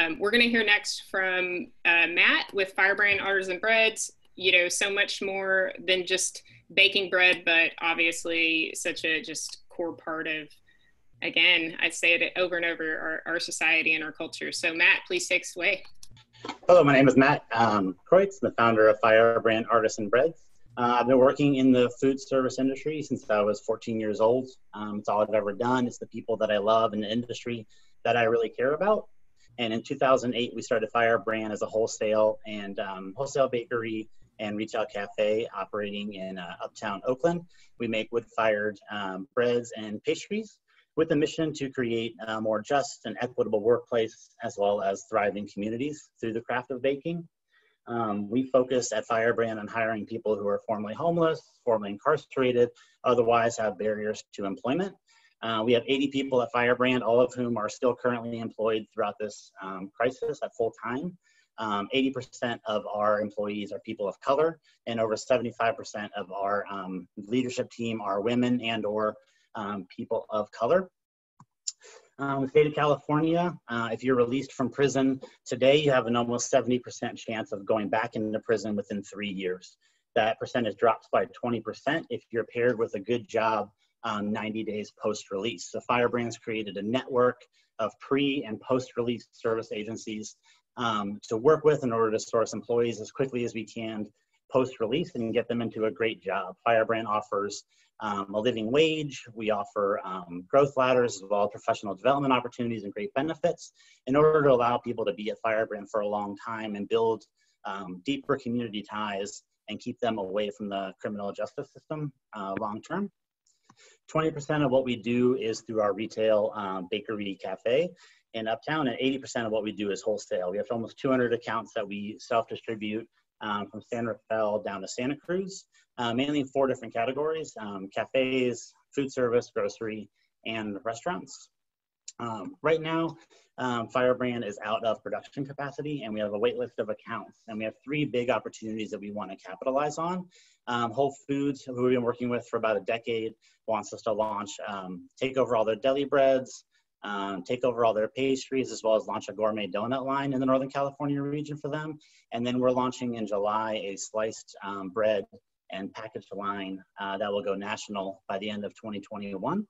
Um, we're going to hear next from uh, Matt with Firebrand Artisan Breads. You know, so much more than just baking bread, but obviously such a just core part of, again, I say it over and over, our, our society and our culture. So Matt, please take us away. Hello, my name is Matt um, Kreutz, the founder of Firebrand Artisan Breads. Uh, I've been working in the food service industry since I was 14 years old. Um, it's all I've ever done. It's the people that I love in the industry that I really care about. And in 2008, we started Firebrand as a wholesale and um, wholesale bakery and retail cafe operating in uh, uptown Oakland. We make wood-fired um, breads and pastries with a mission to create a more just and equitable workplace as well as thriving communities through the craft of baking. Um, we focus at Firebrand on hiring people who are formerly homeless, formerly incarcerated, otherwise have barriers to employment. Uh, we have 80 people at Firebrand, all of whom are still currently employed throughout this um, crisis at full time. 80% um, of our employees are people of color, and over 75% of our um, leadership team are women and or um, people of color. Um, state of California, uh, if you're released from prison today, you have an almost 70% chance of going back into prison within three years. That percentage drops by 20% if you're paired with a good job um, 90 days post-release. So Firebrand's created a network of pre and post-release service agencies um, to work with in order to source employees as quickly as we can post-release and get them into a great job. Firebrand offers um, a living wage. We offer um, growth ladders as well as professional development opportunities and great benefits in order to allow people to be at Firebrand for a long time and build um, deeper community ties and keep them away from the criminal justice system uh, long term. 20% of what we do is through our retail um, bakery cafe in Uptown, and 80% of what we do is wholesale. We have almost 200 accounts that we self-distribute um, from San Rafael down to Santa Cruz, uh, mainly in four different categories, um, cafes, food service, grocery, and restaurants. Um, right now, um, Firebrand is out of production capacity and we have a wait list of accounts and we have three big opportunities that we want to capitalize on. Um, Whole Foods, who we've been working with for about a decade, wants us to launch, um, take over all their deli breads, um, take over all their pastries, as well as launch a gourmet donut line in the Northern California region for them. And then we're launching in July a sliced um, bread and packaged line uh, that will go national by the end of 2021.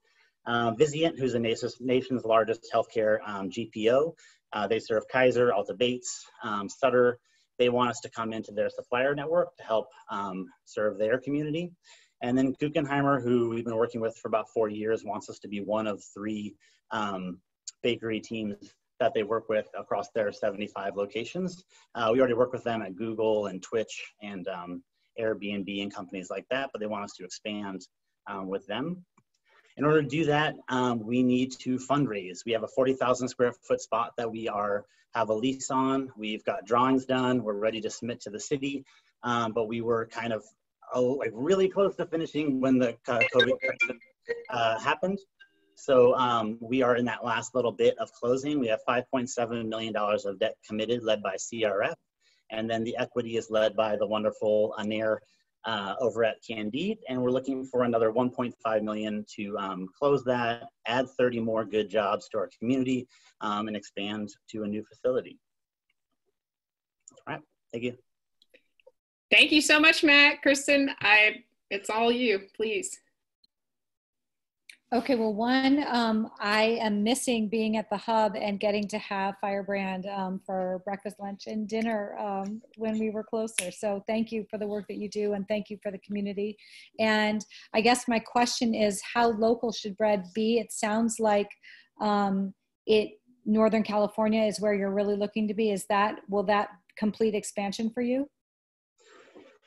Uh, Vizient, who's the nation's largest healthcare um, GPO, uh, they serve Kaiser, Alta Bates, um, Sutter. They want us to come into their supplier network to help um, serve their community. And then Guckenheimer, who we've been working with for about four years, wants us to be one of three um, bakery teams that they work with across their 75 locations. Uh, we already work with them at Google and Twitch and um, Airbnb and companies like that, but they want us to expand um, with them. In order to do that, um, we need to fundraise. We have a 40,000 square foot spot that we are have a lease on. We've got drawings done. We're ready to submit to the city, um, but we were kind of uh, like really close to finishing when the uh, COVID uh, happened. So um, we are in that last little bit of closing. We have $5.7 million of debt committed led by CRF. And then the equity is led by the wonderful Aner uh, over at Candide, and we're looking for another 1.5 million to um, close that, add 30 more good jobs to our community, um, and expand to a new facility. All right, thank you. Thank you so much, Matt. Kristen, I it's all you, please. Okay, well, one, um, I am missing being at the hub and getting to have Firebrand um, for breakfast, lunch, and dinner um, when we were closer. So thank you for the work that you do, and thank you for the community. And I guess my question is, how local should bread be? It sounds like um, it Northern California is where you're really looking to be. Is that will that complete expansion for you?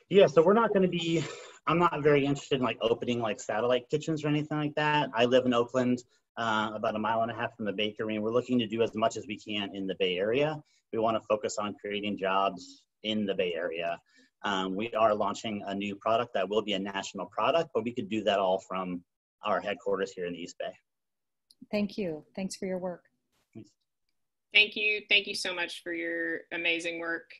Yeah, so we're not going to be I'm not very interested in like opening like satellite kitchens or anything like that. I live in Oakland, uh, about a mile and a half from the bakery, and we're looking to do as much as we can in the Bay Area. We want to focus on creating jobs in the Bay Area. Um, we are launching a new product that will be a national product, but we could do that all from our headquarters here in the East Bay. Thank you. Thanks for your work. Thank you. Thank you so much for your amazing work.